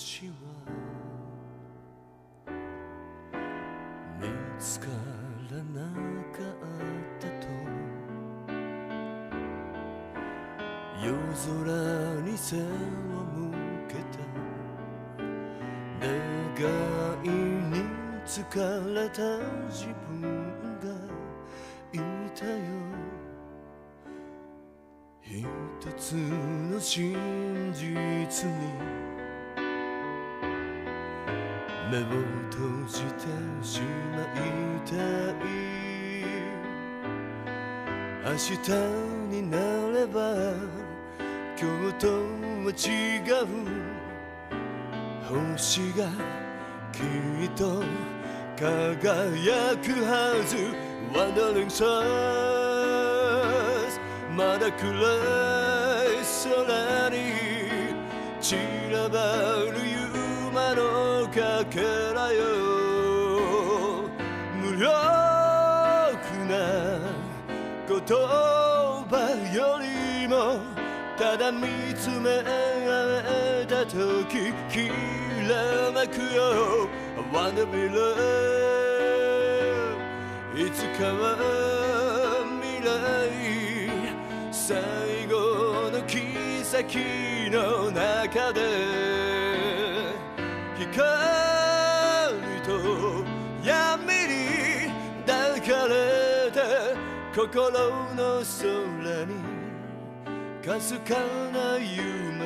しは見つからなかったと。夜空に背を向けた。願いに疲れた自分がいたよ。一つの真実に目を閉じてしまいたい。明日になれば今日とは違う。星がきっと輝くはず。Wandering stars まだ暗い空に散らばる夢のかけらよ。無力な言葉よりもただ見つめ合えた時きらめくよ。I wanna be loved いつかは未来。最後の奇跡の中で。かれて心の空にかすかな夢。